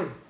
Boom.